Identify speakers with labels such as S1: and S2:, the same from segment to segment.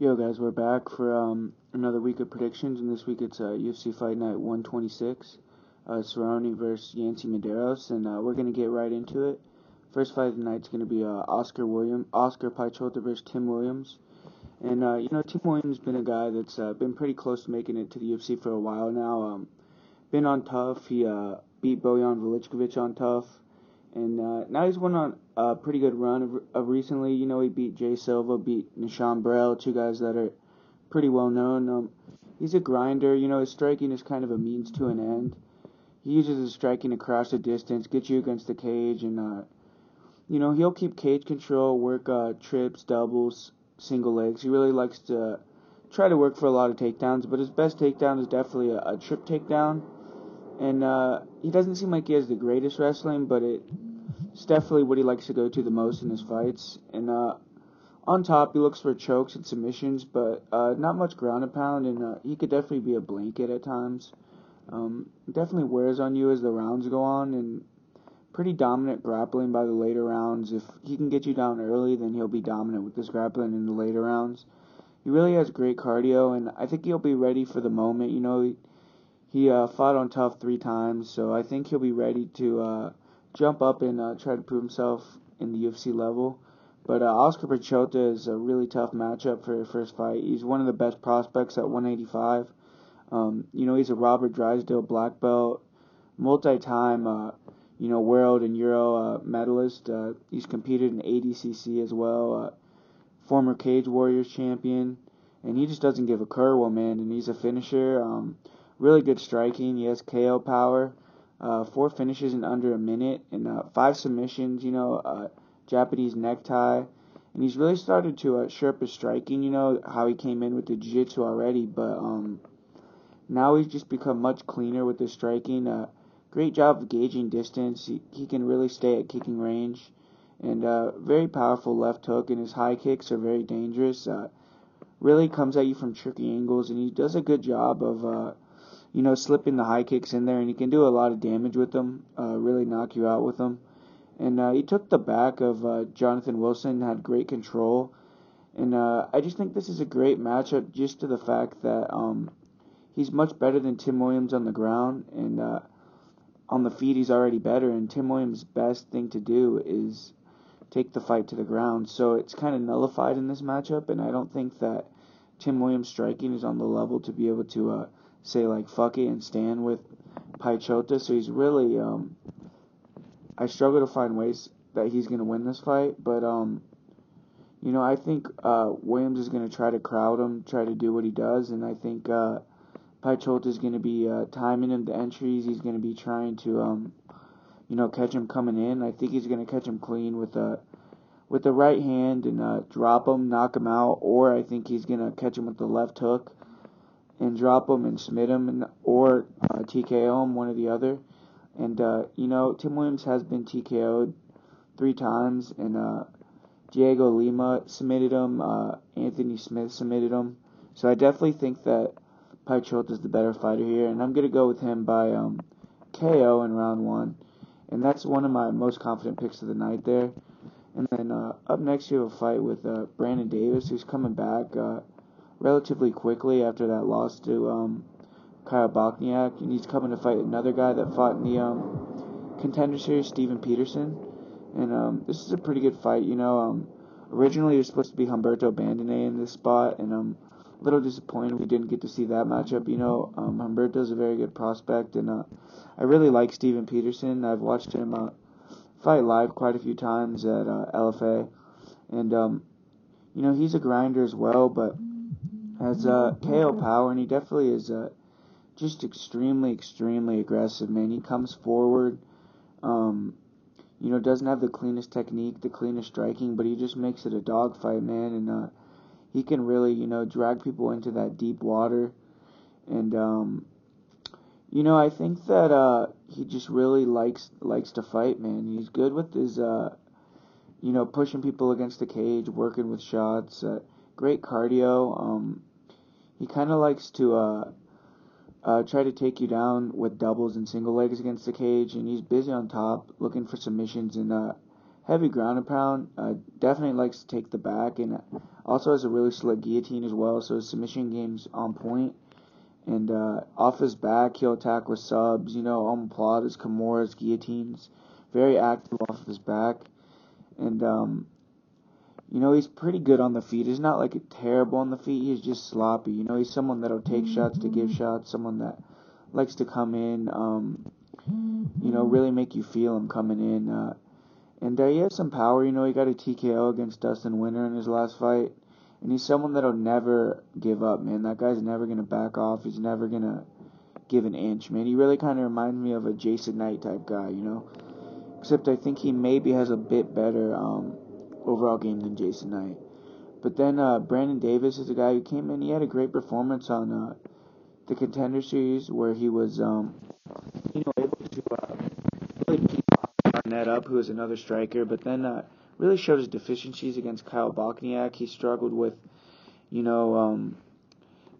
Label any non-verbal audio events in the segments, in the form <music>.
S1: Yo, guys, we're back for um, another week of predictions, and this week it's uh, UFC Fight Night 126, uh, Cerrone versus Yancy Medeiros, and uh, we're gonna get right into it. First fight of the night is gonna be uh, Oscar William, Oskar Piechota versus Tim Williams, and uh, you know Tim Williams has been a guy that's uh, been pretty close to making it to the UFC for a while now. Um, been on TUF. he uh, beat Bojan Velickovic on TUF, and uh, now he's went on a pretty good run of, of recently. You know, he beat Jay Silva, beat Nah-Shon Burrell, two guys that are pretty well known. Um, he's a grinder. You know, his striking is kind of a means to an end. He uses his striking to cross the distance, get you against the cage, and uh, you know he'll keep cage control, work uh, trips, doubles, single legs. He really likes to try to work for a lot of takedowns, but his best takedown is definitely a, a trip takedown. And uh, he doesn't seem like he has the greatest wrestling, but it, it's definitely what he likes to go to the most in his fights. And uh, on top, he looks for chokes and submissions, but uh, not much ground and pound, and uh, he could definitely be a blanket at times. Um, definitely wears on you as the rounds go on, and pretty dominant grappling by the later rounds. If he can get you down early, then he'll be dominant with this grappling in the later rounds. He really has great cardio, and I think he'll be ready for the moment. You know, he, he uh, fought on TUF three times, so I think he'll be ready to uh, jump up and uh, try to prove himself in the UFC level. But uh, Oskar Piechota is a really tough matchup for his first fight. He's one of the best prospects at 185. Um, you know, he's a Robert Drysdale black belt, multi-time, uh, you know, world and Euro uh, medalist. He's competed in ADCC as well. Former Cage Warriors champion, and he just doesn't give a curl, man. And he's a finisher. Um, really good striking. He has KO power. Uh, four finishes in under a minute and uh, five submissions. You know, uh, Japanese necktie, and he's really started to uh, sharp his striking. You know how he came in with the jiu-jitsu already, but um, now he's just become much cleaner with his striking. Uh, great job of gauging distance. He, he can really stay at kicking range, and uh, very powerful left hook. And his high kicks are very dangerous. Uh, really comes at you from tricky angles, and he does a good job of uh, you know, slipping the high kicks in there, and he can do a lot of damage with them, uh, really knock you out with them. And uh, he took the back of uh, Jonathan Wilson, had great control. And uh, I just think this is a great matchup just to the fact that um, he's much better than Tim Williams on the ground. And uh, on the feet, he's already better. And Tim Williams' best thing to do is take the fight to the ground. So it's kind of nullified in this matchup. And I don't think that Tim Williams' striking is on the level to be able to uh, say like fuck it and stand with Piechota. So he's really um I struggle to find ways that he's gonna win this fight, but um you know I think uh Williams is gonna try to crowd him, try to do what he does, and I think uh Piechota is gonna be uh, timing him the entries. He's gonna be trying to um you know catch him coming in. I think he's gonna catch him clean with a with the right hand and uh, drop him, knock him out, or I think he's gonna catch him with the left hook and drop him and submit him and, or uh, TKO him, one or the other. And, uh, you know, Tim Williams has been TKO'd three times, and uh, Diego Lima submitted him, uh, Anthony Smith submitted him. So I definitely think that Piechota is the better fighter here, and I'm going to go with him by um, KO in round one. And that's one of my most confident picks of the night there. And then uh, up next, you have a fight with uh, Brandon Davis, who's coming back. Relatively quickly after that loss to um, Kyle Bochniak, and he's coming to fight another guy that fought in the um, contender series, Steven Peterson. And um, this is a pretty good fight, you know. Um, originally, it was supposed to be Humberto Bandenay in this spot, and I'm a little disappointed we didn't get to see that matchup. You know, um, Humberto's a very good prospect, and uh, I really like Steven Peterson. I've watched him uh, fight live quite a few times at uh, LFA, and um, you know he's a grinder as well, but has uh, KO power, and he definitely is uh, just extremely, extremely aggressive, man. He comes forward, um, you know, doesn't have the cleanest technique, the cleanest striking, but he just makes it a dogfight, man. And uh, he can really, you know, drag people into that deep water. And um, you know, I think that uh, he just really likes likes to fight, man. He's good with his, uh, you know, pushing people against the cage, working with shots. Uh, great cardio. Um, he kind of likes to uh, uh, try to take you down with doubles and single legs against the cage, and he's busy on top looking for submissions and uh, heavy ground and pound. Uh, definitely likes to take the back and also has a really slick guillotine as well. So his submission game's on point. And uh, off his back, he'll attack with subs, you know, omoplatas, kimuras, guillotines. Very active off of his back. And, um, you know, he's pretty good on the feet. He's not like terrible on the feet. He's just sloppy. You know, he's someone that'll take shots to give shots, someone that likes to come in, um, you know, really make you feel him coming in. Uh, and uh, he has some power. You know, he got a TKO against Dustin Winter in his last fight. And he's someone that'll never give up, man. That guy's never going to back off. He's never going to give an inch, man. He really kind of reminds me of a Jason Knight type guy, you know? Except I think he maybe has a bit better um, overall game than Jason Knight. But then uh, Brandon Davis is a guy who came in. He had a great performance on uh, the Contender Series where he was, um, you know, able to uh, really keep Arnett up, who is another striker. But then uh, really showed his deficiencies against Kyle Bochniak. He struggled with, you know, um,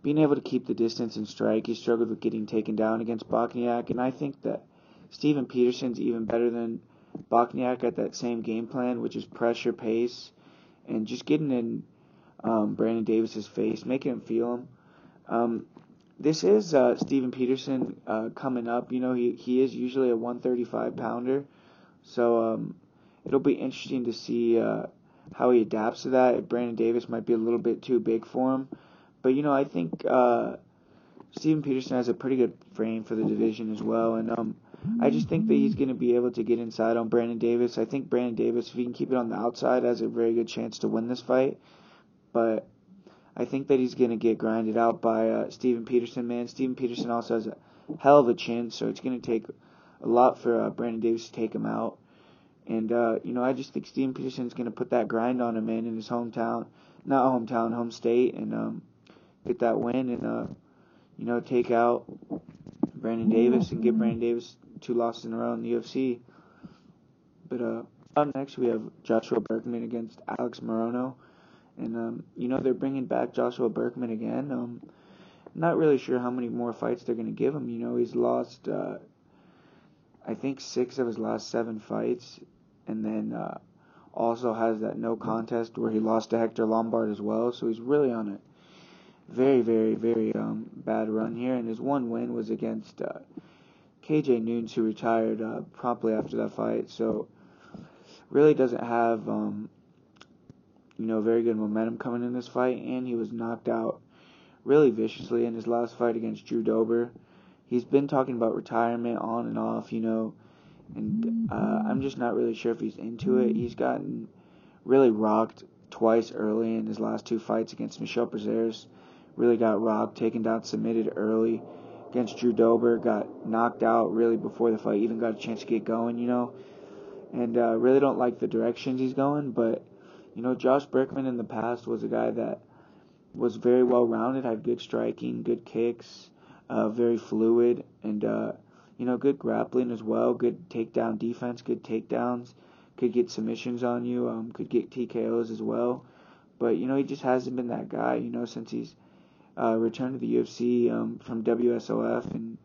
S1: being able to keep the distance and strike. He struggled with getting taken down against Bochniak, and I think that Steven Peterson's even better than Bochniak at that same game plan, which is pressure, pace, and just getting in um, Brandon Davis's face, making him feel him. Um, this is uh, Steven Peterson uh, coming up. You know, he he is usually a 135 pounder, so um, it'll be interesting to see uh, how he adapts to that. Brandon Davis might be a little bit too big for him, but you know I think uh, Steven Peterson has a pretty good frame for the division as well, and um, I just think that he's going to be able to get inside on Brandon Davis. I think Brandon Davis, if he can keep it on the outside, has a very good chance to win this fight, but. I think that he's going to get grinded out by uh, Steven Peterson, man. Steven Peterson also has a hell of a chin, so it's going to take a lot for uh, Brandon Davis to take him out. And, uh, you know, I just think Steven Peterson's going to put that grind on him, man, in his hometown. Not hometown, home state, and um, get that win and, uh, you know, take out Brandon Davis and get Brandon Davis two losses in a row in the UFC. But uh, up next, we have Joshua Burkman against Alex Morono. And, um, you know, they're bringing back Joshua Burkman again. Um, not really sure how many more fights they're going to give him. You know, he's lost, uh, I think, six of his last seven fights and then uh, also has that no contest where he lost to Hector Lombard as well. So he's really on a very, very, very um, bad run here. And his one win was against uh, KJ Noons, who retired uh, promptly after that fight. So really doesn't have, um, you know, very good momentum coming in this fight. And he was knocked out really viciously in his last fight against Drew Dober. He's been talking about retirement on and off, you know and uh, I'm just not really sure if he's into it. He's gotten really rocked twice early in his last two fights against Michel Prazeres. Really got rocked, taken down, submitted early against Drew Dober. Got knocked out really before the fight even got a chance to get going, you know. And uh, really don't like the directions he's going. But you know, Josh Burkman in the past was a guy that was very well rounded, had good striking, good kicks, uh, very fluid, and uh, you know, good grappling as well, good takedown defense, good takedowns, could get submissions on you, um, could get TKOs as well. But you know, he just hasn't been that guy. You know, since he's uh, returned to the UFC um, from WSOF, and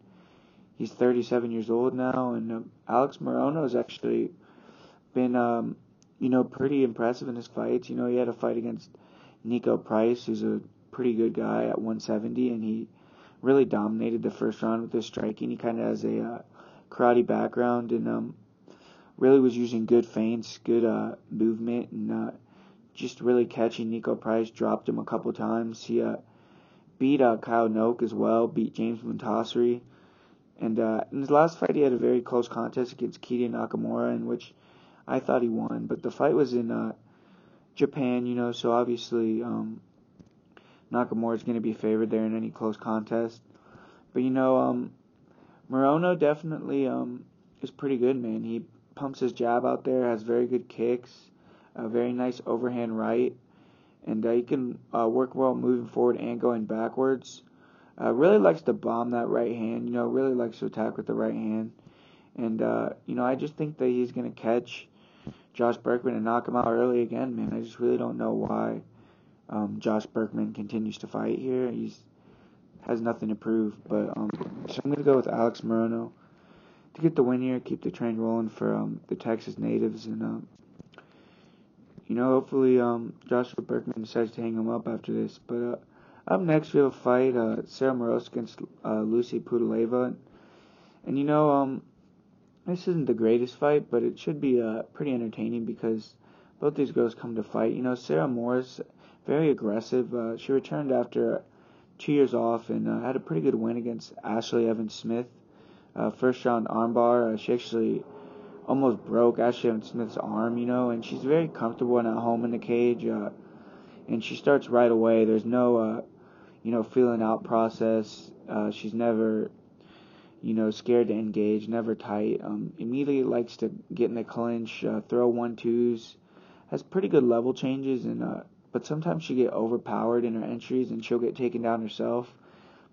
S1: he's 37 years old now. And uh, Alex Morono has actually been, um, you know, pretty impressive in his fights. You know, he had a fight against Niko Price, who's a pretty good guy at 170, and he really dominated the first round with his striking. He kind of has a uh, karate background and um, really was using good feints, good uh, movement, and uh, just really catching Niko Price. Dropped him a couple times. He uh, beat uh, Kyle Noke as well, beat James Moontasri. And uh, in his last fight, he had a very close contest against Keita Nakamura, in which I thought he won. But the fight was in uh, Japan, you know, so obviously um, Nakamura is going to be favored there in any close contest. But you know, um, Morono definitely um, is pretty good, man. He pumps his jab out there, has very good kicks, a very nice overhand right, and uh, he can uh, work well moving forward and going backwards. Uh, really likes to bomb that right hand. You know, really likes to attack with the right hand. And uh, you know, I just think that he's gonna catch Josh Burkman and knock him out early again, man. I just really don't know why um, Josh Burkman continues to fight here. He's has nothing to prove, but um, so I'm gonna go with Alex Morono to get the win here, keep the train rolling for um, the Texas natives, and um, you know, hopefully um, Joshua Burkman decides to hang him up after this. But uh, up next, we have a fight uh, Sarah Moras against uh, Lucie Pudilova. And, you know, um, this isn't the greatest fight, but it should be uh, pretty entertaining because both these girls come to fight. You know, Sarah Moras, very aggressive. Uh, she returned after two years off and uh, had a pretty good win against Ashley Evans Smith. Uh, first round armbar. Uh, she actually almost broke Ashley Smith's arm, you know, and she's very comfortable and at home in the cage. Uh, and she starts right away. There's no, uh, you know, feeling out process. Uh, she's never, you know, scared to engage, never tight. Um, immediately likes to get in the clinch, uh, throw one twos. Has pretty good level changes, and uh, but sometimes she get overpowered in her entries, and she'll get taken down herself.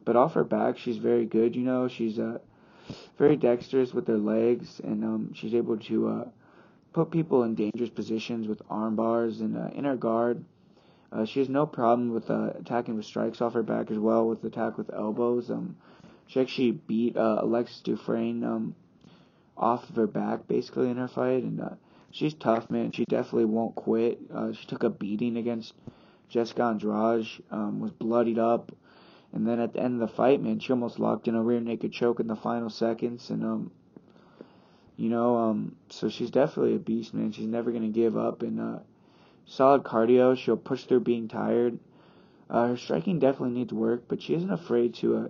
S1: But off her back, she's very good. You know, she's uh, very dexterous with her legs, and um, she's able to uh, put people in dangerous positions with arm bars and uh, in her guard. Uh, she has no problem with uh, attacking with strikes off her back as well, with attack with elbows. Um, she actually beat uh, Alexis Dufresne um, off of her back basically in her fight, and uh, she's tough, man. She definitely won't quit. Uh, she took a beating against Jessica Andrade, um, was bloodied up, and then at the end of the fight, man, she almost locked in a rear naked choke in the final seconds. And, um, you know, um, so she's definitely a beast, man. She's never going to give up. And, uh, solid cardio. She'll push through being tired. Uh, her striking definitely needs work, but she isn't afraid to, uh,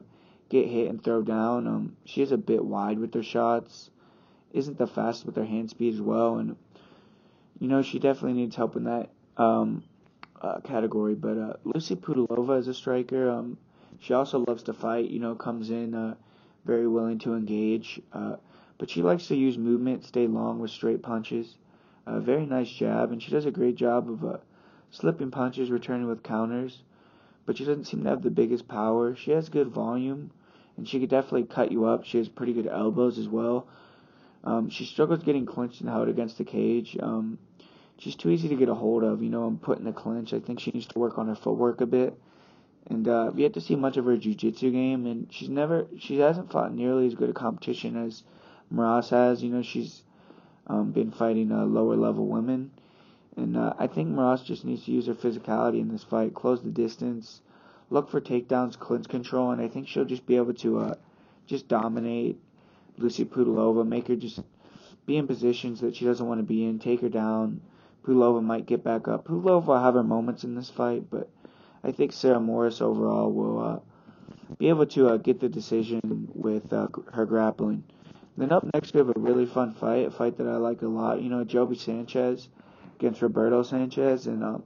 S1: get hit and throw down. Um, she is a bit wide with her shots. Isn't the fastest with her hand speed as well. And, you know, she definitely needs help in that, um, uh, category. But, uh, Lucie Pudilova is a striker. Um, she also loves to fight, you know, comes in uh, very willing to engage. Uh, but she likes to use movement, stay long with straight punches. A uh, very nice jab, and she does a great job of uh, slipping punches, returning with counters. But she doesn't seem to have the biggest power. She has good volume, and she could definitely cut you up. She has pretty good elbows as well. Um, she struggles getting clinched and held against the cage. Um, she's too easy to get a hold of, you know, and put in the clinch. I think she needs to work on her footwork a bit and uh, we had to see much of her jiu-jitsu game, and she's never, she hasn't fought nearly as good a competition as Moras has. You know, she's um, been fighting uh, lower level women, and uh, I think Moras just needs to use her physicality in this fight, close the distance, look for takedowns, clinch control, and I think she'll just be able to uh, just dominate Lucie Pudilova, make her just be in positions that she doesn't want to be in, take her down. Pudilova might get back up. Pudilova will have her moments in this fight, but I think Sarah Moras overall will uh, be able to uh, get the decision with uh, her grappling. Then up next we have a really fun fight, a fight that I like a lot. You know, Joby Sanchez against Roberto Sanchez, and um,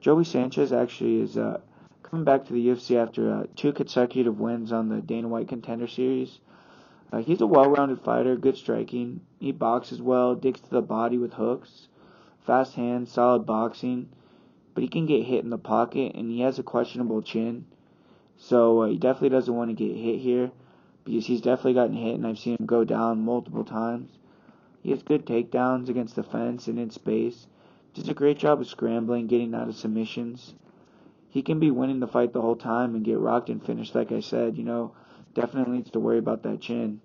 S1: Joby Sanchez actually is uh, coming back to the UFC after uh, two consecutive wins on the Dana White Contender Series. Uh, he's a well-rounded fighter, good striking. He boxes well, digs to the body with hooks, fast hands, solid boxing but he can get hit in the pocket, and he has a questionable chin. So uh, he definitely doesn't want to get hit here because he's definitely gotten hit, and I've seen him go down multiple times. He has good takedowns against the fence and in space. Does a great job of scrambling, getting out of submissions. He can be winning the fight the whole time and get rocked and finished, like I said. You know, definitely needs to worry about that chin.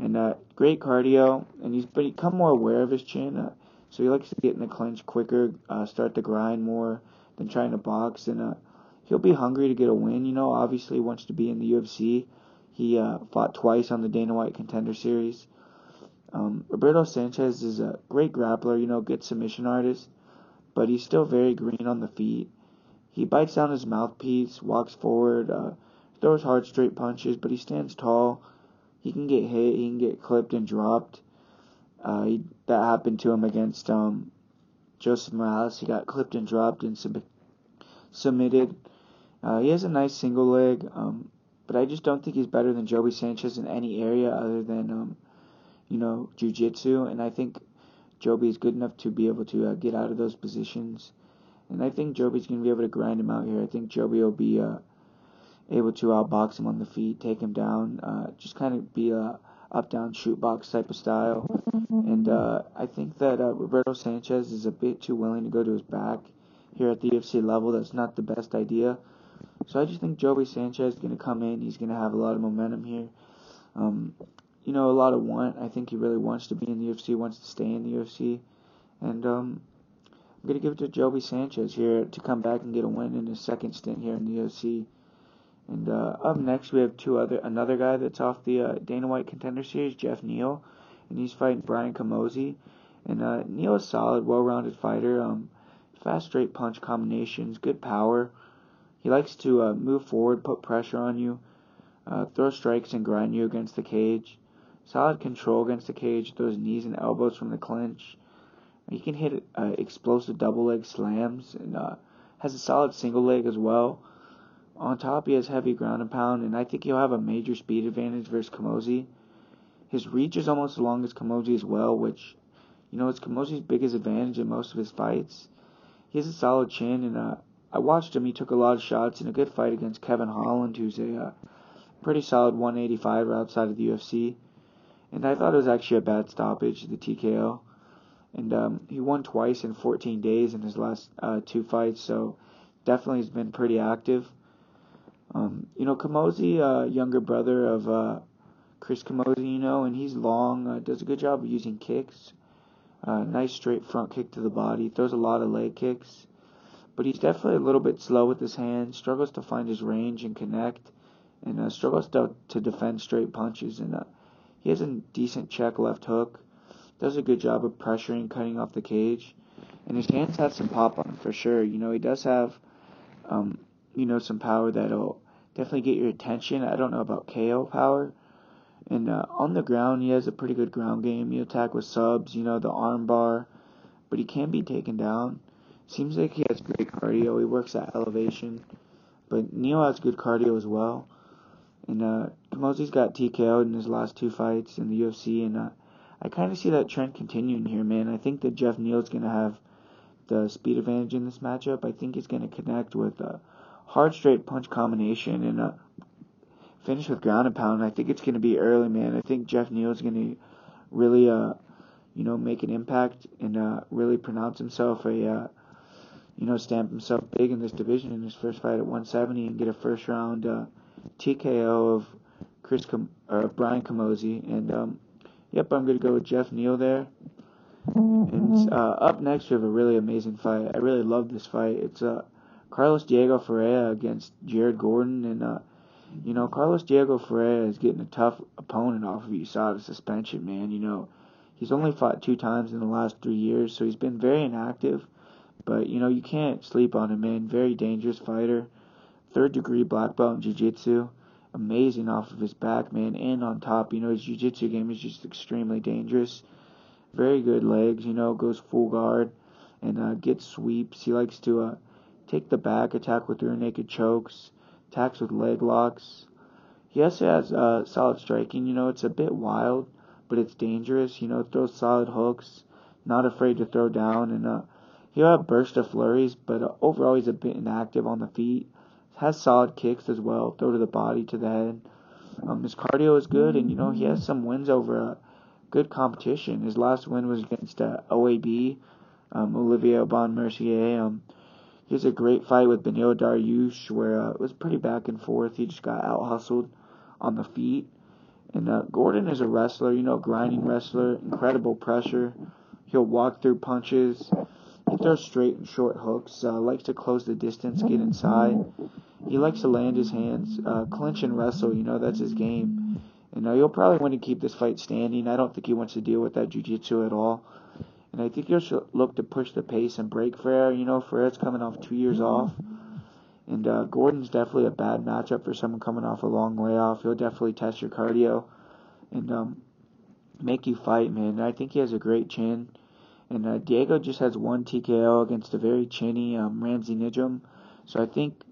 S1: And uh, great cardio, and he's become more aware of his chin. Uh, so he likes to get in the clinch quicker, uh, start to grind more than trying to box, and uh, he'll be hungry to get a win. You know, obviously wants to be in the UFC. He uh, fought twice on the Dana White Contender Series. Um, Roberto Sanchez is a great grappler, you know, good submission artist, but he's still very green on the feet. He bites down his mouthpiece, walks forward, uh, throws hard straight punches, but he stands tall. He can get hit, he can get clipped and dropped. Uh, he, that happened to him against um, Joseph Morales. He got clipped and dropped and sub- submitted. Uh, he has a nice single leg, um, but I just don't think he's better than Joby Sanchez in any area other than, um, you know, jiu-jitsu. And I think Joby is good enough to be able to uh, get out of those positions. And I think Joby's going to be able to grind him out here. I think Joby will be uh, able to outbox him on the feet, take him down, uh, just kind of be a up down shoot box type of style. And uh, I think that uh, Roberto Sanchez is a bit too willing to go to his back here at the UFC level. That's not the best idea. So I just think Joby Sanchez is going to come in. He's going to have a lot of momentum here. Um, you know, a lot of want. I think he really wants to be in the UFC, wants to stay in the UFC. And um, I'm going to give it to Joby Sanchez here to come back and get a win in his second stint here in the UFC. And uh, up next, we have two other another guy that's off the uh, Dana White Contender Series, Geoff Neal, and he's fighting Bryan Camozzi. And uh, Neal is solid, well-rounded fighter. Um, fast straight punch combinations, good power. He likes to uh, move forward, put pressure on you, uh, throw strikes and grind you against the cage. Solid control against the cage, throws knees and elbows from the clinch. He can hit uh, explosive double leg slams and uh, has a solid single leg as well. On top, he has heavy ground and pound, and I think he'll have a major speed advantage versus Camozzi. His reach is almost as long as Camozzi as well, which, you know, it's Camozzi's biggest advantage in most of his fights. He has a solid chin, and uh, I watched him. He took a lot of shots in a good fight against Kevin Holland, who's a uh, pretty solid 185 outside of the UFC. And I thought it was actually a bad stoppage, the TKO. And um, he won twice in 14 days in his last uh, two fights, so definitely he's been pretty active. Um, you know, Camozzi, uh, younger brother of uh, Chris Camozzi, you know, and he's long, uh, does a good job of using kicks. Uh, nice straight front kick to the body, throws a lot of leg kicks. But he's definitely a little bit slow with his hands, struggles to find his range and connect, and uh, struggles to, to defend straight punches. And uh, he has a decent check left hook does a good job of pressuring, cutting off the cage, and his hands have some pop on him for sure. You know, he does have, um, you know, some power that'll definitely get your attention. I don't know about KO power. And uh, on the ground, he has a pretty good ground game. He attack with subs, you know, the arm bar, but he can be taken down. Seems like he has great cardio. He works at elevation, but Neal has good cardio as well. And uh, Camozzi's got TKO'd in his last two fights in the UFC, and uh, I kind of see that trend continuing here, man. I think that Geoff Neal's going to have the speed advantage in this matchup. I think he's going to connect with a hard straight punch combination and a finish with ground and pound. I think it's going to be early, man. I think Geoff Neal's going to really, uh, you know, make an impact and uh, really pronounce himself a, uh, you know, stamp himself big in this division in his first fight at 170 and get a first round uh, TKO of Chris Com- or Bryan Camozzi. And um, Yep, I'm going to go with Geoff Neal there. And uh, up next, we have a really amazing fight. I really love this fight. It's uh, Carlos Diego Ferreira against Jared Gordon. And, uh, you know, Carlos Diego Ferreira is getting a tough opponent off of USADA suspension, man. You know, he's only fought two times in the last three years, so he's been very inactive. But, you know, you can't sleep on him, man. Very dangerous fighter. Third degree black belt in Jiu Jitsu amazing off of his back, man, and on top. You know, his jiu-jitsu game is just extremely dangerous. Very good legs, you know, goes full guard and uh, gets sweeps. He likes to uh, take the back, attack with rear naked chokes, attacks with leg locks. He also has uh, solid striking. You know, it's a bit wild, but it's dangerous. You know, throws solid hooks, not afraid to throw down, and uh, he'll have burst of flurries, but uh, overall he's a bit inactive on the feet has solid kicks as well, throw to the body, to the head. Um, his cardio is good, and you know he has some wins over uh, good competition. His last win was against uh, OAB, um, Olivier Aubin-Mercier. Um, he has a great fight with Beneil Dariush, where uh, it was pretty back and forth. He just got out hustled on the feet. And uh, Gordon is a wrestler, you know, grinding wrestler, incredible pressure. He'll walk through punches. He throws straight and short hooks. Uh, likes to close the distance, get inside. He likes to land his hands, uh, clinch and wrestle. You know that's his game. And uh, he'll probably want to keep this fight standing. I don't think he wants to deal with that jiu-jitsu at all. And I think he'll look to push the pace and break Ferrer. You know, Ferrer's coming off two years off. And uh, Gordon's definitely a bad matchup for someone coming off a long layoff. He'll definitely test your cardio and um, make you fight, man. And I think he has a great chin. And uh, Diego just has one TKO against a very chinny um, Ramsey Nijem. So I think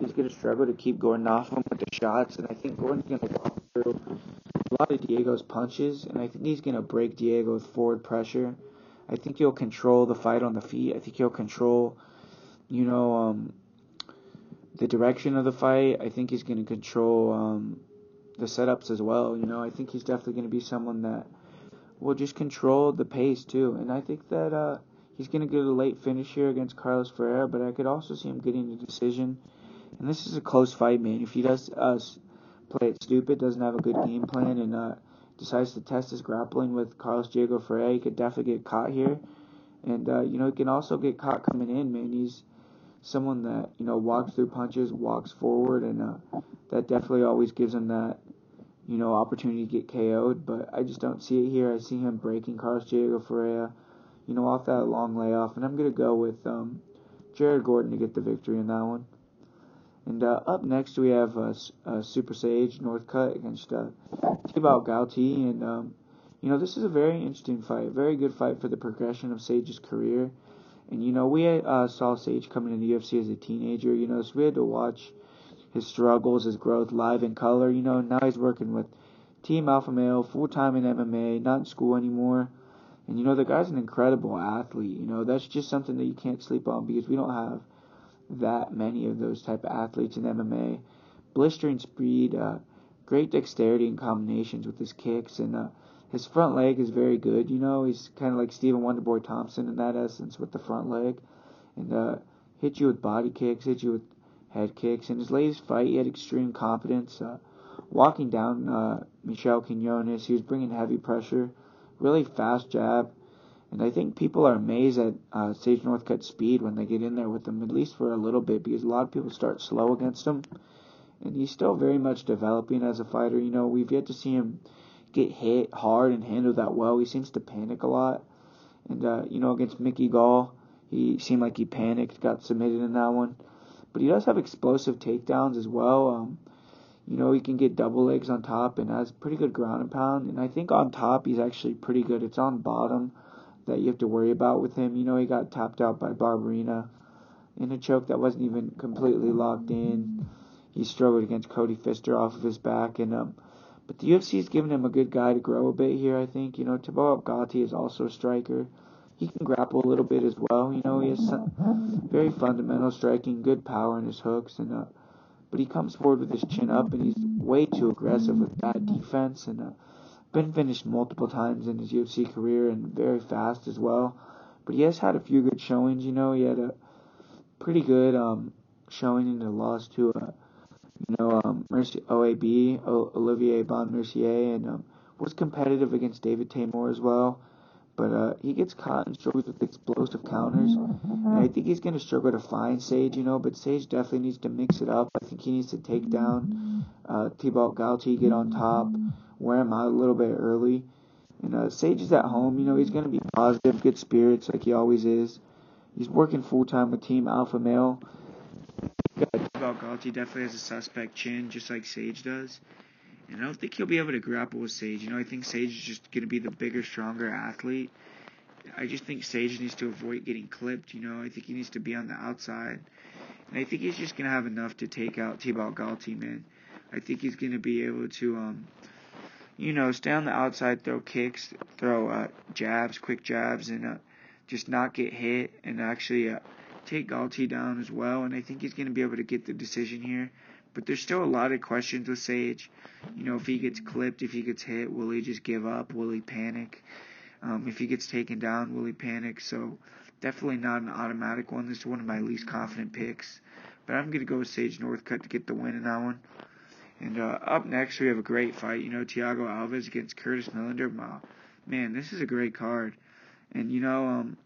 S1: he's going to struggle to keep Gordon off him with the shots. And I think Gordon's going to walk through a lot of Diego's punches. And I think he's going to break Diego with forward pressure. I think he'll control the fight on the feet. I think he'll control, you know, um, the direction of the fight. I think he's going to control um, the setups as well. You know, I think he's definitely going to be someone that will just control the pace too. And I think that uh, he's going to get a late finish here against Carlos Ferreira, but I could also see him getting a decision. And this is a close fight, man. If he does uh, play it stupid, doesn't have a good game plan, and uh, decides to test his grappling with Carlos Diego Ferreira, he could definitely get caught here. And, uh, you know, he can also get caught coming in, man. He's someone that, you know, walks through punches, walks forward, and uh, that definitely always gives him that, you know, opportunity to get KO'd. But I just don't see it here. I see him breaking Carlos Diego Ferreira, you know, off that long layoff. And I'm going to go with um, Jared Gordon to get the victory in that one. And uh, up next we have uh, uh, Super Sage Northcutt against uh, Thibault Gouti, and um, you know this is a very interesting fight, very good fight for the progression of Sage's career. And you know we uh, saw Sage coming in the UFC as a teenager, you know, so we had to watch his struggles, his growth live in color. You know now he's working with Team Alpha Male, full time in MMA, not in school anymore. And you know the guy's an incredible athlete. You know that's just something that you can't sleep on because we don't have that many of those type of athletes in MMA. Blistering speed, uh, great dexterity and combinations with his kicks, and uh, his front leg is very good. You know, he's kind of like Stephen Wonderboy Thompson in that essence with the front leg, and uh, hit you with body kicks, hit you with head kicks. In his latest fight, he had extreme confidence. Uh, walking down uh, Michel Quinones, he was bringing heavy pressure, really fast jab, and I think people are amazed at uh, Sage Northcutt's speed when they get in there with him, at least for a little bit, because a lot of people start slow against him. And he's still very much developing as a fighter. You know, we've yet to see him get hit hard and handle that well. He seems to panic a lot. And, uh, you know, against Mickey Gall, he seemed like he panicked, got submitted in that one. But he does have explosive takedowns as well. Um, you know, he can get double legs on top and has pretty good ground and pound. And I think on top, he's actually pretty good. It's on bottom that you have to worry about with him. You know, he got tapped out by Barberena in a choke that wasn't even completely locked in. He struggled against Cody Pfister off of his back, and um, but the UFC UFC's given him a good guy to grow a bit here. I think you know Thibault Gouti is also a striker. He can grapple a little bit as well. You know, he has some very fundamental striking, good power in his hooks, and uh, but he comes forward with his chin up, and he's way too aggressive with that defense, and uh, been finished multiple times in his UFC career and very fast as well. But he has had a few good showings. You know, he had a pretty good um, showing in the loss to uh, you know um, Mercy OAB o- Olivier Aubin-Mercier and um, was competitive against David Teymur as well. But uh, he gets caught and struggles with explosive counters. And I think he's going to struggle to find Sage, you know, but Sage definitely needs to mix it up. I think he needs to take down uh, Thibault Gouti, get on top, wear him out a little bit early. And uh, Sage is at home. You know, he's going to be positive, good spirits like he always is. He's working full time with Team Alpha Male. Thibault Gouti definitely has a suspect chin, just like Sage does. And I don't think he'll be able to grapple with Sage. You know, I think Sage is just going to be the bigger, stronger athlete. I just think Sage needs to avoid getting clipped. You know, I think he needs to be on the outside. And I think he's just going to have enough to take out Thibault Gouti, man. I think he's going to be able to um, you know, stay on the outside, throw kicks, throw uh, jabs, quick jabs, and uh, just not get hit, and actually uh, take Gouti down as well. And I think he's going to be able to get the decision here. But there's still a lot of questions with Sage. You know, if he gets clipped, if he gets hit, will he just give up? Will he panic? Um, if he gets taken down, will he panic? So definitely not an automatic one. This is one of my least confident picks. But I'm going to go with Sage Northcutt to get the win in that one. And uh, up next, we have a great fight. You know, Thiago Alves against Curtis Millender. Man, this is a great card. And, you know, um,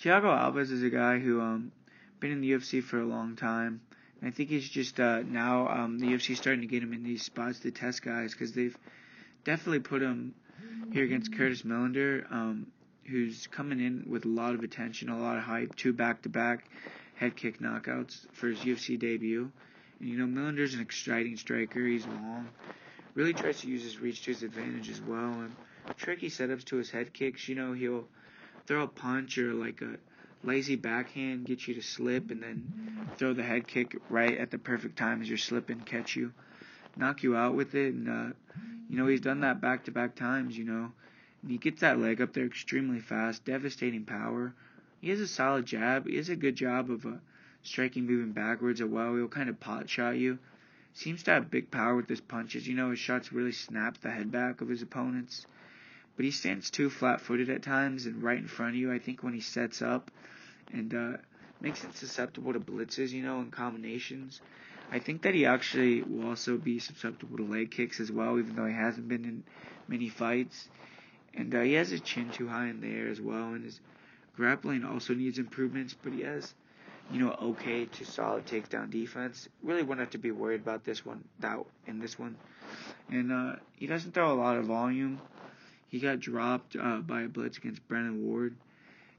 S1: Thiago Alves is a guy who um been in the UFC for a long time. I think he's just uh, now um, the UFC starting to get him in these spots to test guys because they've definitely put him here against Curtis Millender, um, who's coming in with a lot of attention, a lot of hype, two back-to-back head kick knockouts for his UFC debut. And, you know, Millender's an exciting striker. He's long. Really tries to use his reach to his advantage as well. And tricky setups to his head kicks. You know, he'll throw a punch or like a lazy backhand, get you to slip, and then throw the head kick right at the perfect time as you're slipping, catch you, knock you out with it. And, uh, you know, he's done that back to back times, you know. And he gets that leg up there extremely fast, devastating power. He has a solid jab. He has a good job of uh, striking moving backwards as well. He'll kind of pot shot you. Seems to have big power with his punches. You know, his shots really snap the head back of his opponents. But he stands too flat footed at times and right in front of you, I think, when he sets up. And uh, makes it susceptible to blitzes, you know, and combinations. I think that he actually will also be susceptible to leg kicks as well, even though he hasn't been in many fights. And uh, he has his chin too high in the air as well, and his grappling also needs improvements, but he has, you know, okay to solid takedown defense. Really wouldn't have to be worried about this one, that in this one. And uh, he doesn't throw a lot of volume. He got dropped uh, by a blitz against Brennan Ward.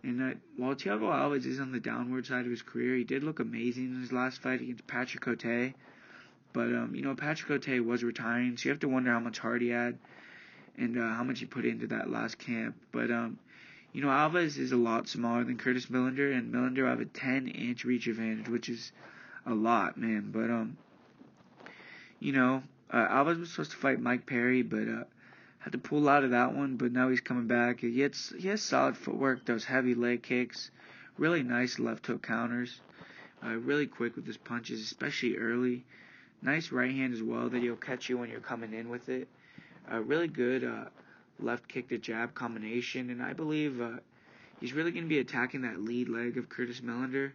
S1: And while Thiago Alves is on the downward side of his career, he did look amazing in his last fight against Patrick Cote. But, um, you know, Patrick Cote was retiring, so you have to wonder how much heart he had and uh, how much he put into that last camp. But, um, you know, Alves is a lot smaller than Curtis Millender, and Millender have a 10 inch reach advantage, which is a lot, man. But, um, you know, uh, Alves was supposed to fight Mike Perry, but, uh, had to pull out of that one, but now he's coming back. He has, he has solid footwork, those heavy leg kicks, really nice left hook counters, uh, really quick with his punches, especially early. Nice right hand as well that he'll catch you when you're coming in with it. Uh, really good uh, left kick to jab combination, and I believe uh, he's really going to be attacking that lead leg of Curtis Millender.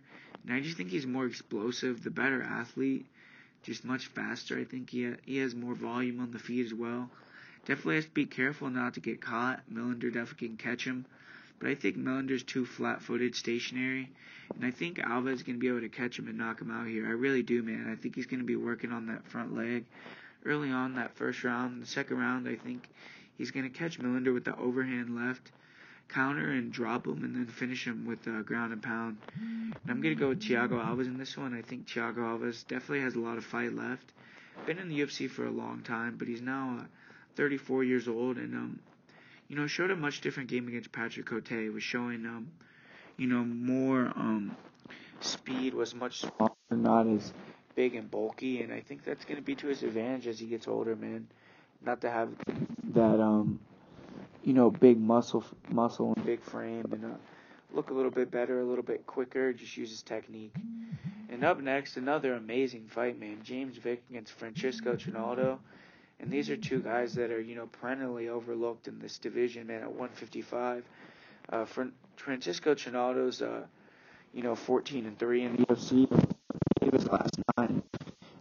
S1: And I just think he's more explosive, the better athlete, just much faster. I think he ha- he has more volume on the feet as well. Definitely has to be careful not to get caught. Millender definitely can catch him. But I think Millender's too flat footed, stationary. And I think Alves is going to be able to catch him and knock him out here. I really do, man. I think he's going to be working on that front leg early on that first round. The second round, I think he's going to catch Millender with the overhand left counter and drop him and then finish him with uh, ground and pound. And I'm going to go with Thiago Alves in this one. I think Thiago Alves definitely has a lot of fight left. Been in the UFC for a long time, but he's now. Uh, 34 years old, and um, you know, showed a much different game against Patrick Cote. Was showing um, you know, more um, speed, was much smaller, not as big and bulky, and I think that's going to be to his advantage as he gets older, man. Not to have that um, you know, big muscle, muscle and big frame, and uh, look a little bit better, a little bit quicker. Just use his technique. And up next, another amazing fight, man. James Vick against Francisco Trinaldo. And these are two guys that are, you know, perennially overlooked in this division, man, at 155. Uh, Francisco Trinaldo's, uh, you know, 14 and 3 in the UFC. His last nine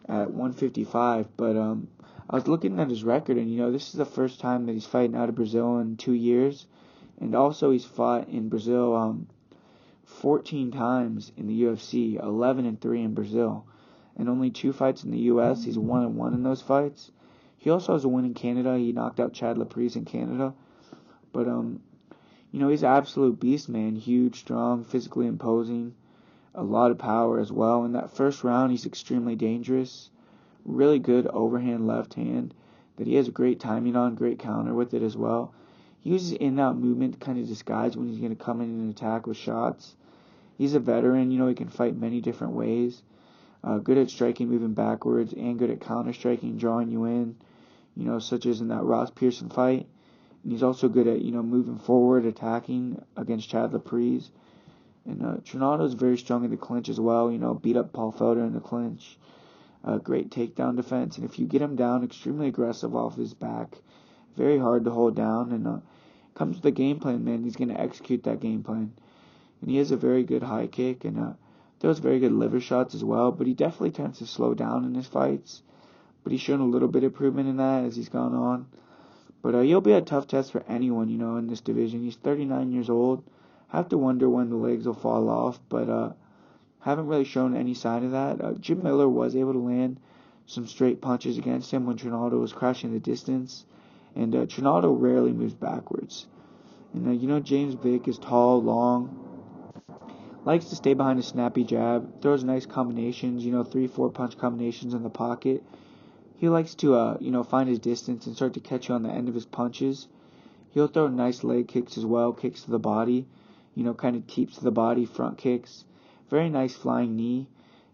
S1: at 155. But um, I was looking at his record, and, you know, this is the first time that he's fighting out of Brazil in two years. And also, he's fought in Brazil um, 14 times in the UFC, 11 and 3 in Brazil. And only two fights in the US. He's 1 and 1 in those fights. He also has a win in Canada. He knocked out Chad Laprise in Canada. But um, you know, he's an absolute beast, man. Huge, strong, physically imposing, a lot of power as well. In that first round, he's extremely dangerous. Really good overhand left hand that he has great timing on, great counter with it as well. He uses in and out movement to kind of disguise when he's going to come in and attack with shots. He's a veteran, you know, he can fight many different ways. Uh, good at striking, moving backwards, and good at counter striking, drawing you in you know, such as in that Ross Pearson fight. And he's also good at, you know, moving forward, attacking against Chad Laprise. And uh, Trinaldo's very strong in the clinch as well. You know, beat up Paul Felder in the clinch. Uh, great takedown defense. And if you get him down, extremely aggressive off his back. Very hard to hold down. And uh, comes with a game plan, man. He's going to execute that game plan. And he has a very good high kick and uh, throws very good liver shots as well. But he definitely tends to slow down in his fights but he's shown a little bit of improvement in that as he's gone on. But uh, he'll be a tough test for anyone, you know, in this division. He's 39 years old. Have to wonder when the legs will fall off, but uh, haven't really shown any sign of that. Uh, Jim Miller was able to land some straight punches against him when Trinaldo was crashing the distance, and uh, Trinaldo rarely moves backwards. And uh, you know, James Vick is tall, long, likes to stay behind a snappy jab, throws nice combinations, you know, three, four punch combinations in the pocket he likes to, uh, you know, find his distance and start to catch you on the end of his punches. He'll throw nice leg kicks as well, kicks to the body, you know, kind of teeps to the body, front kicks. Very nice flying knee.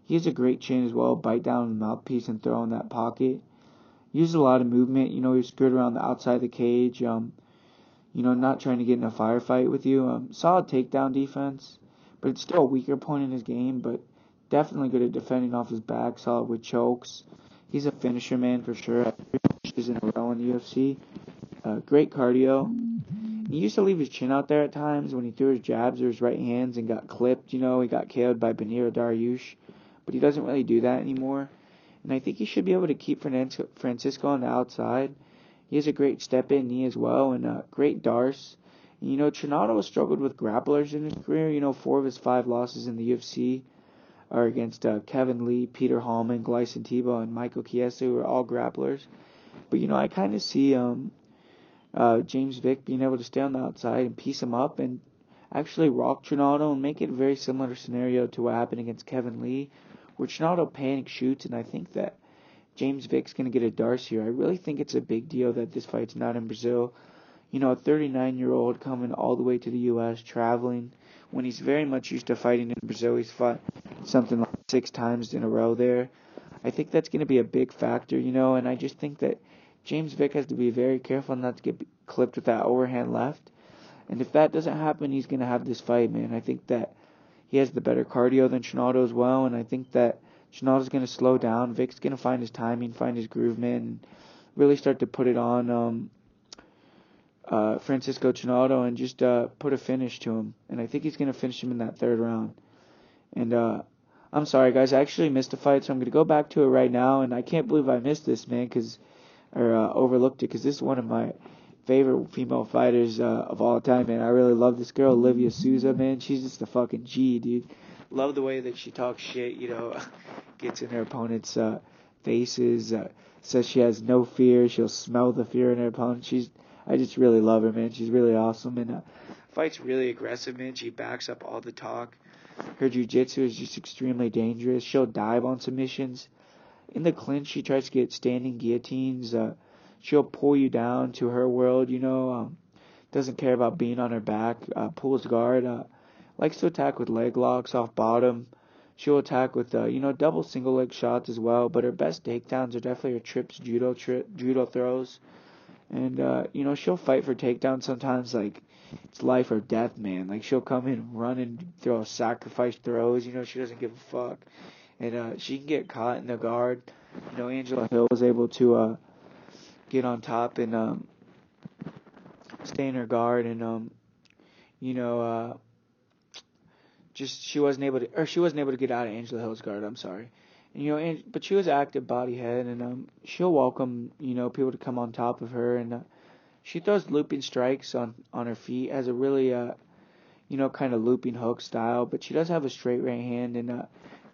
S1: He has a great chin as well, bite down on the mouthpiece and throw in that pocket. Uses a lot of movement, you know, he's good around the outside of the cage, um, you know, not trying to get in a firefight with you. Um, solid takedown defense, but it's still a weaker point in his game, but definitely good at defending off his back, solid with chokes. He's a finisher man for sure. Three finishes in a row in the UFC. Uh, great cardio. He used to leave his chin out there at times when he threw his jabs or his right hands and got clipped. You know, he got KO'd by Beneil Dariush, but he doesn't really do that anymore. And I think he should be able to keep Francisco on the outside. He has a great step in knee as well and a great Darce. You know, Trinaldo has struggled with grapplers in his career. You know, four of his five losses in the UFC are against uh, Kevin Lee, Peter Hallman, Gleison Tibau, and Michael Chiesa, who are all grapplers. But, you know, I kind of see um, uh, James Vick being able to stay on the outside and piece him up and actually rock Trinaldo and make it a very similar scenario to what happened against Kevin Lee, where Trinaldo panic shoots, and I think that James Vick's going to get a Darce here. I really think it's a big deal that this fight's not in Brazil. You know, a 39 year old coming all the way to the U.S., traveling, when he's very much used to fighting in Brazil. He's fought something like six times in a row there. I think that's going to be a big factor, you know, and I just think that James Vick has to be very careful not to get clipped with that overhand left. And if that doesn't happen, he's going to have this fight, man. I think that he has the better cardio than Trinaldo as well, and I think that Trinaldo's going to slow down. Vick's going to find his timing, find his groove, man, and really start to put it on um, uh, Francisco Trinaldo and just uh, put a finish to him. And I think he's going to finish him in that third round. And uh, I'm sorry, guys. I actually missed a fight, so I'm going to go back to it right now. And I can't believe I missed this, man, because or uh, overlooked it, because this is one of my favorite female fighters uh, of all time, man. I really love this girl, Olivia Souza, man. She's just a fucking G, dude. Love the way that she talks shit, you know, <laughs> gets in her opponent's uh, faces, says she has no fear. She'll smell the fear in her opponent. She's, I just really love her, man. She's really awesome and uh, fights really aggressive, man. She backs up all the talk. Her jiu-jitsu is just extremely dangerous. She'll dive on submissions. In the clinch, she tries to get standing guillotines. Uh, she'll pull you down to her world, you know. Um, doesn't care about being on her back. Uh, pulls guard. Uh, likes to attack with leg locks off bottom. She'll attack with, uh, you know, double single leg shots as well. But her best takedowns are definitely her trips, judo tri- judo throws, and uh, you know she'll fight for takedowns sometimes. Like it's life or death, man. Like she'll come in, and run and throw sacrifice throws. You know she doesn't give a fuck, and uh, she can get caught in the guard. You know Angela Hill was able to uh, get on top and um, stay in her guard, and um, you know, uh, just she wasn't able to, or she wasn't able to get out of Angela Hill's guard. I'm sorry, you know, and, but she was active body head, and um, she'll welcome you know people to come on top of her, and uh, she throws looping strikes on on her feet, has a really uh, you know, kind of looping hook style, but she does have a straight right hand and uh,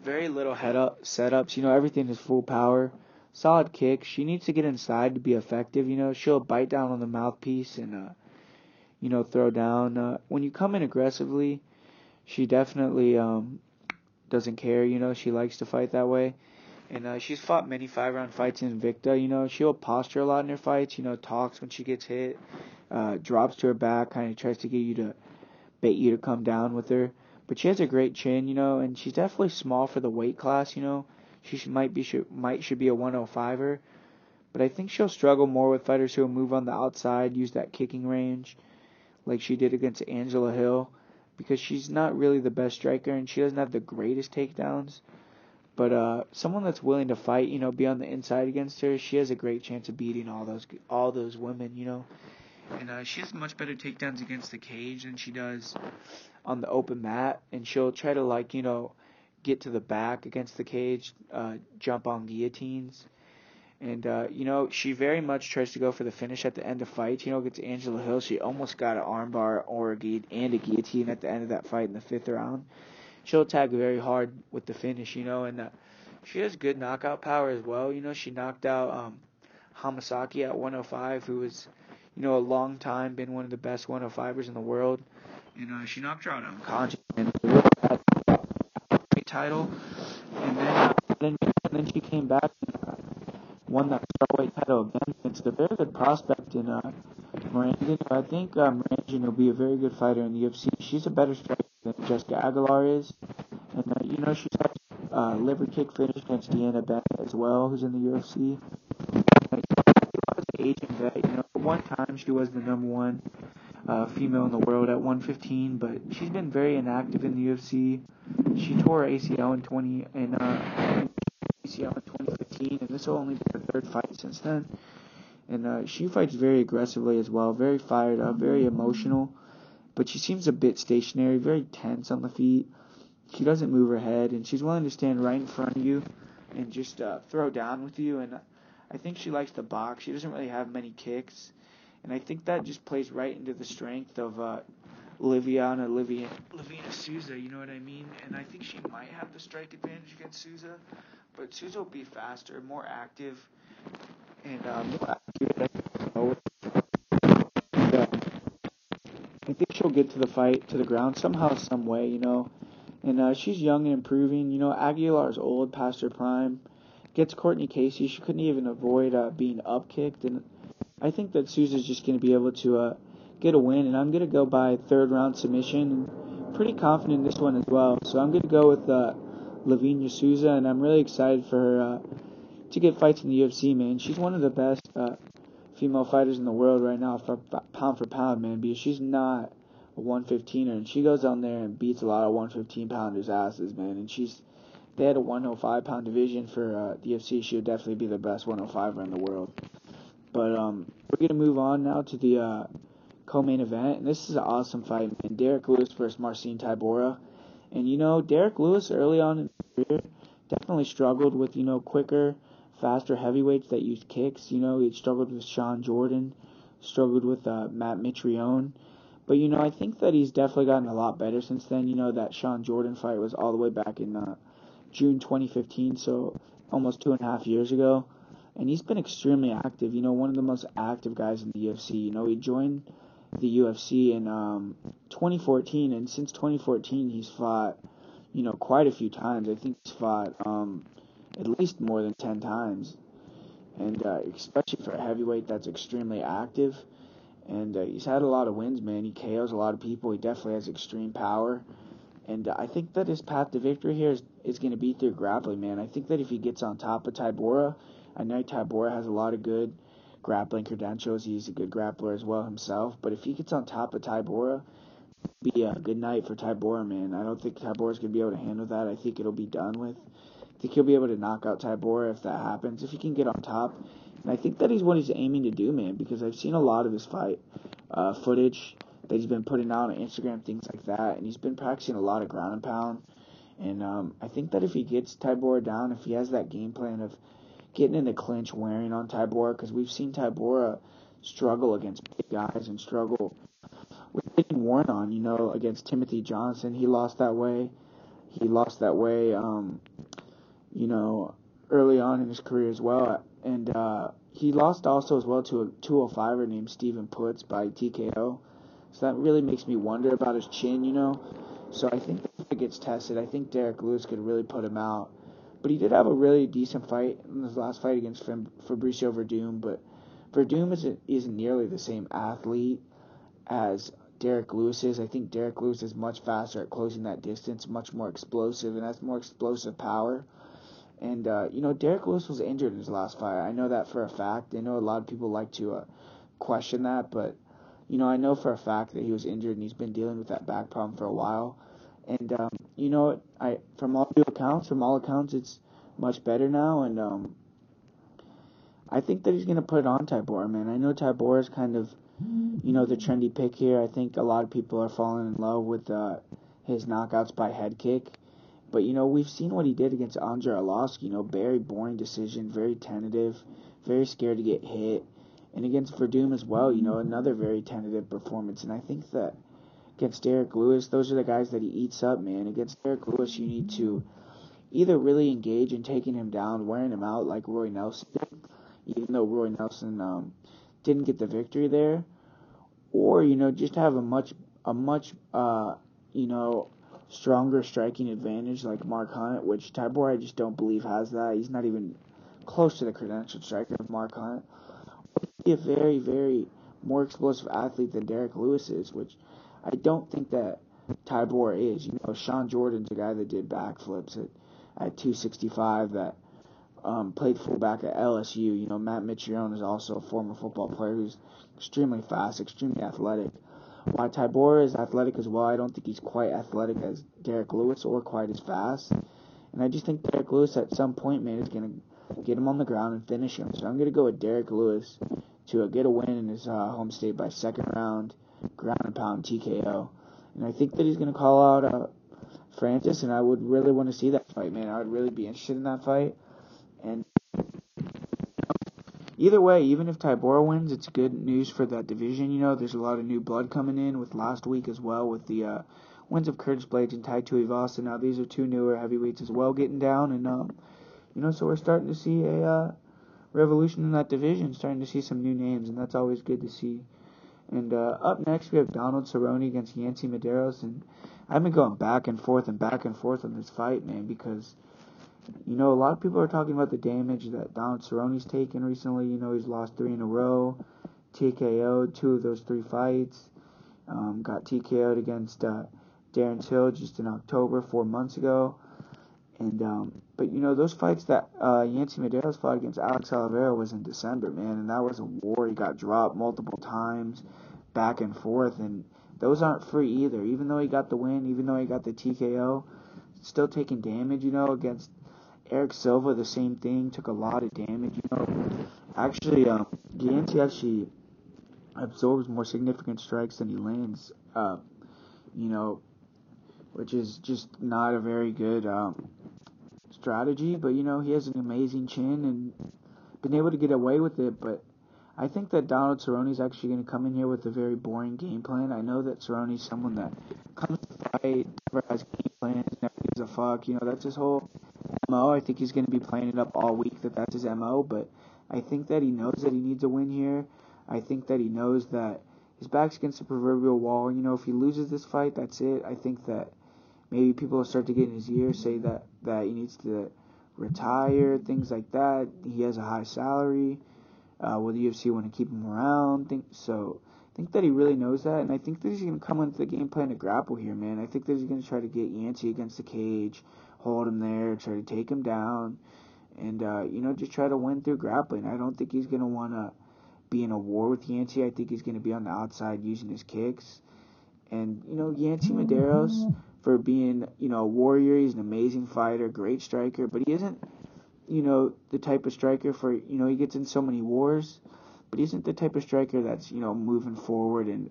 S1: very little head up setups. You know, everything is full power solid kick. She needs to get inside to be effective. You know, she'll bite down on the mouthpiece and, uh, you know, throw down. Uh, when you come in aggressively, she definitely um, doesn't care. You know, she likes to fight that way. And uh, she's fought many five round fights in Invicta. You know, she'll posture a lot in her fights. You know, talks when she gets hit, uh, drops to her back, kind of tries to get you to bait you to come down with her. But she has a great chin, you know, and she's definitely small for the weight class. You know, she should, might be should, might should be a 105er, but I think she'll struggle more with fighters who will move on the outside, use that kicking range, like she did against Angela Hill, because she's not really the best striker and she doesn't have the greatest takedowns. But uh, someone that's willing to fight, you know, be on the inside against her, she has a great chance of beating all those all those women, you know. And uh, she has much better takedowns against the cage than she does on the open mat, and she'll try to like you know get to the back against the cage, uh, jump on guillotines. And, uh, you know, she very much tries to go for the finish at the end of fights. You know, against Angela Hill, she almost got an armbar or a gu- and a guillotine at the end of that fight in the fifth round. She'll attack very hard with the finish, you know, and uh, she has good knockout power as well. You know, she knocked out um, Hamasaki at 105, who was, you know, a long time been one of the best 105ers in the world. And uh, she knocked her out unconscious. And title, and then uh, then and then she came back and won that strawweight title again against a very good prospect in uh, Miranda. I think uh, Miranda will be a very good fighter in the UFC. She's a better striker than Jessica Aguilar is, and uh, you know she's had uh, liver kick finish against Deanna Bennett as well, who's in the UFC. Uh, she was an Asian vet, you know. One time, she was the number one uh, female in the world at 115, but she's been very inactive in the UFC. She tore ACL in 20 in uh, ACL in 2015, and this will only be her third fight since then. And uh, she fights very aggressively as well, very fired up, very emotional, but she seems a bit stationary, very tense on the feet. She doesn't move her head, and she's willing to stand right in front of you and just uh, throw down with you. And I think she likes to box. She doesn't really have many kicks And I think that just plays right into the strength of uh, Liviana Livia, Livina Souza, you know what I mean? And I think she might have the strike advantage against Souza, but Souza will be faster, more active, and uh, more accurate. And, uh, I think she'll get to the fight, to the ground somehow, some way, you know. And uh, she's young and improving. You know, Aguilar's old, past her prime. Gets Cortney Casey. She couldn't even avoid uh, being up kicked. And I think that Souza's just going to be able to uh, get a win, and I'm going to go by third round submission. Pretty confident in this one as well. So I'm going to go with uh, Lavinia Souza, and I'm really excited for her uh, to get fights in the UFC, man. She's one of the best uh, female fighters in the world right now, for pound for pound, man, because she's not a 115er, and she goes on there and beats a lot of 115 pounders' asses, man. And she's they had a 105 pound division for uh, the UFC. She would definitely be the best 105er in the world. But um, we're gonna move on now to the uh, co-main event, and this is an awesome fight, man. Derrick Lewis versus Marcin Tybura, and you know Derrick Lewis early on in his career definitely struggled with you know quicker, faster heavyweights that use kicks. You know he struggled with Shawn Jordan, struggled with uh, Matt Mitrione. But you know, I think that he's definitely gotten a lot better since then. You know, that Shawn Jordan fight was all the way back in uh, June 2015, so almost two and a half years ago. And he's been extremely active. You know, one of the most active guys in the UFC. You know, he joined the UFC in um, 2014, and since 2014, he's fought, you know, quite a few times. I think he's fought um, at least more than 10 times, and uh, especially for a heavyweight that's extremely active. And uh, he's had a lot of wins, man. He KOs a lot of people. He definitely has extreme power. And uh, I think that his path to victory here is, is going to be through grappling, man. I think that if he gets on top of Tybura, I know Tybura has a lot of good grappling credentials. He's a good grappler as well himself. But if he gets on top of Tybura, be a good night for Tybura, man. I don't think Tybura's gonna be able to handle that. I think it'll be done with. I think he'll be able to knock out Tybura if that happens. If he can get on top, and I think that is what he's aiming to do, man. Because I've seen a lot of his fight uh, footage that he's been putting out on Instagram, things like that, and he's been practicing a lot of ground and pound. And um, I think that if he gets Tybura down, if he has that game plan of getting in the clinch wearing on Tybura because we've seen Tybura struggle against big guys and struggle with getting worn on, you know, against Timothy Johnson. He lost that way. He lost that way, um, you know, early on in his career as well. And uh, he lost also as well to a 205er named Stephan Puetz by TKO. So that really makes me wonder about his chin, you know. So I think if it gets tested, I think Derrick Lewis could really put him out. But he did have a really decent fight in his last fight against Fabricio Werdum. But Werdum isn't, isn't nearly the same athlete as Derrick Lewis is. I think Derrick Lewis is much faster at closing that distance, much more explosive, and has more explosive power. And, uh, you know, Derrick Lewis was injured in his last fight. I know that for a fact. I know a lot of people like to uh, question that, but, you know, I know for a fact that he was injured and he's been dealing with that back problem for a while. And um, you know, I from all accounts, from all accounts, it's much better now. And um, I think that he's gonna put it on Tybura, man. I know Tybura is kind of, you know, the trendy pick here. I think a lot of people are falling in love with uh, his knockouts by head kick. But you know, we've seen what he did against Andrei Arlovski. You know, very boring decision, very tentative, very scared to get hit. And against Werdum as well, you know, another very tentative performance. And I think that against Derrick Lewis, those are the guys that he eats up, man. Against Derrick Lewis, you need to either really engage in taking him down, wearing him out like Roy Nelson did, even though Roy Nelson um, didn't get the victory there, or you know just have a much a much uh, you know stronger striking advantage like Mark Hunt, which Tybura I just don't believe has that. He's not even close to the credentialed striker of Mark Hunt. He's a very very more explosive athlete than Derrick Lewis is, which I don't think that Tybura is. You know, Shawn Jordan's a guy that did backflips at, at 265 that um, played fullback at LSU. You know, Matt Mitrione is also a former football player who's extremely fast, extremely athletic. While Tybura is athletic as well, I don't think he's quite athletic as Derrick Lewis or quite as fast. And I just think Derrick Lewis at some point, man, is going to get him on the ground and finish him. So I'm going to go with Derrick Lewis to get a win in his uh, home state by second round ground and pound TKO. And I think that he's going to call out uh, Francis, and I would really want to see that fight, man. I would really be interested in that fight. And either way, even if Tybura wins, it's good news for that division. You know, there's a lot of new blood coming in with last week as well with the uh, wins of Curtis Blaydes and Tai Tuivasa. Now these are two newer heavyweights as well getting down, and um, you know, so we're starting to see a uh, revolution in that division, starting to see some new names, and that's always good to see. And uh, up next, we have Donald Cerrone against Yancy Medeiros, and I've been going back and forth and back and forth on this fight, man, because you know a lot of people are talking about the damage that Donald Cerrone's taken recently. You know, he's lost three in a row, TKO'd two of those three fights, um, got TKO'd against uh, Darren Till just in October, four months ago. And um, but you know those fights that uh, Yancy Medeiros fought against Alex Oliveira was in December, man, and that was a war. He got dropped multiple times, back and forth, and those aren't free either. Even though he got the win, even though he got the TKO, still taking damage. You know against Erick Silva, the same thing, took a lot of damage. You know, actually, um, Yancy actually absorbs more significant strikes than he lands. Uh, you know, which is just not a very good um, strategy. But you know, he has an amazing chin and been able to get away with it. But I think that Donald Cerrone is actually going to come in here with a very boring game plan. I know that Cerrone's someone that comes to fight, never has game plans, never gives a fuck. You know, that's his whole mo. I think he's going to be playing it up all week. That that's his mo. But I think that he knows that he needs a win here. I think that he knows that his back's against the proverbial wall. You know, if he loses this fight, that's it. I think that maybe people start to get in his ear, say that that he needs to retire, things like that. He has a high salary. Uh, will the UFC want to keep him around? Think so. I think that he really knows that, and I think that he's going to come into the game plan to grapple here, man. I think that he's going to try to get Yancy against the cage, hold him there, try to take him down, and uh, you know just try to win through grappling. I don't think he's going to want to be in a war with Yancy. I think he's going to be on the outside using his kicks, and you know Yancy Medeiros for being, you know, a warrior. He's an amazing fighter, great striker, but he isn't, you know, the type of striker for, you know, he gets in so many wars, but he isn't the type of striker that's, you know, moving forward and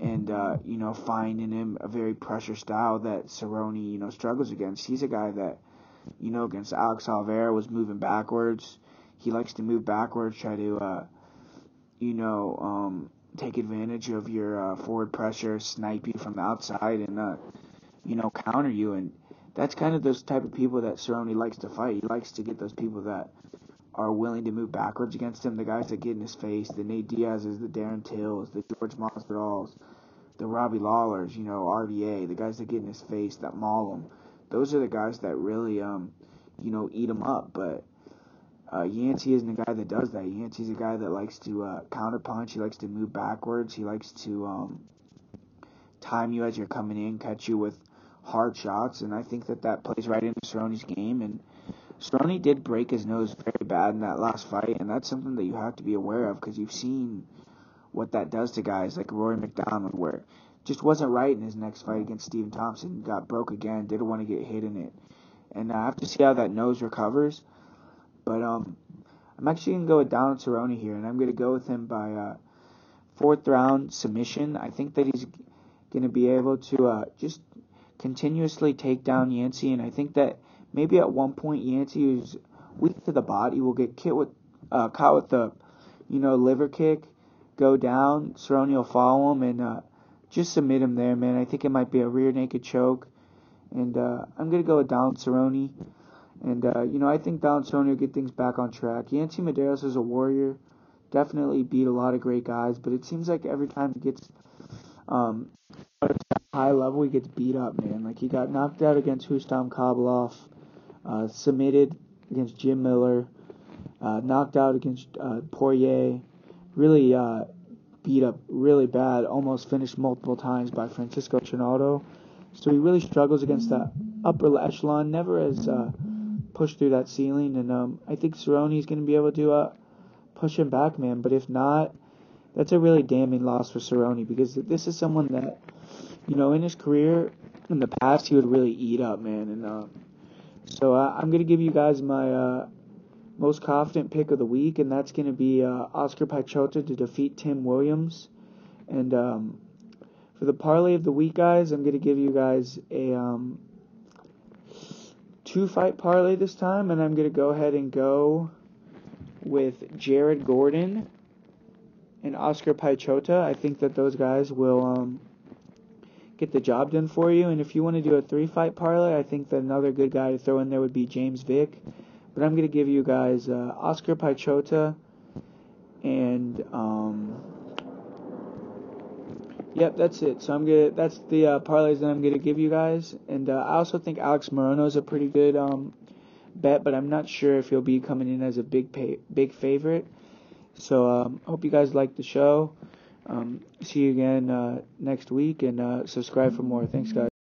S1: and uh, you know, finding him a very pressure style that Cerrone, you know, struggles against. He's a guy that, you know, against Alex Oliveira was moving backwards. He likes to move backwards, try to, uh, you know, um, take advantage of your uh, forward pressure, snipe you from the outside, and uh, you know, counter you. And that's kind of those type of people that Cerrone likes to fight. He likes to get those people that are willing to move backwards against him. The guys that get in his face, the Nate Diaz's, the Darren Tills, the George Masvidal's, the Robbie Lawlers, you know, RDA, the guys that get in his face, that maul him. Those are the guys that really, um, you know, eat him up. But uh, Yancy isn't a guy that does that. Yancy's a guy that likes to uh, counter punch. He likes to move backwards. He likes to um, time you as you're coming in, catch you with hard shots, and I think that that plays right into Cerrone's game. And Cerrone did break his nose very bad in that last fight, and that's something that you have to be aware of because you've seen what that does to guys like Rory MacDonald, where just wasn't right in his next fight against Stephen Thompson. Got broke again, didn't want to get hit in it, and I have to see how that nose recovers. But um, I'm actually gonna go with Donald Cerrone here, and I'm gonna go with him by uh, fourth round submission. I think that he's gonna be able to uh, just continuously take down Yancy, and I think that maybe at one point Yancy, who's weak to the body, will get hit with uh, caught with the you know liver kick, go down. Cerrone will follow him and uh, just submit him there, man. I think it might be a rear naked choke, and uh, I'm gonna go with Don Cerrone. And uh, you know, I think Don Cerrone will get things back on track. Yancy Medeiros is a warrior, definitely beat a lot of great guys, but it seems like every time he gets um, high level, he gets beat up, man. Like he got knocked out against Rustam Khabilov, uh, submitted against Jim Miller, uh, knocked out against uh, Poirier, really uh, beat up really bad, almost finished multiple times by Francisco Trinaldo. So he really struggles against that upper echelon, never has uh, pushed through that ceiling. And um, I think Cerrone's going to be able to uh, push him back, man. But if not, that's a really damning loss for Cerrone because this is someone that you know, in his career in the past, he would really eat up, man. And uh, so uh, I'm gonna give you guys my uh, most confident pick of the week, and that's gonna be uh, Oskar Piechota to defeat Tim Williams. And um, for the parlay of the week, guys, I'm gonna give you guys a um, two fight parlay this time, and I'm gonna go ahead and go with Jared Gordon and Oskar Piechota. I think that those guys will um, get the job done for you. And if you want to do a three fight parlay, I think that another good guy to throw in there would be James Vick. But I'm going to give you guys uh, Oskar Piechota and um, yep, that's it. So I'm gonna that's the uh, parlays that I'm gonna give you guys. And uh, I also think Alex Morono is a pretty good um, bet, but I'm not sure if he'll be coming in as a big pay, big favorite. So um, hope you guys like the show. Um, see you again uh, next week and uh, subscribe for more. Thanks, guys.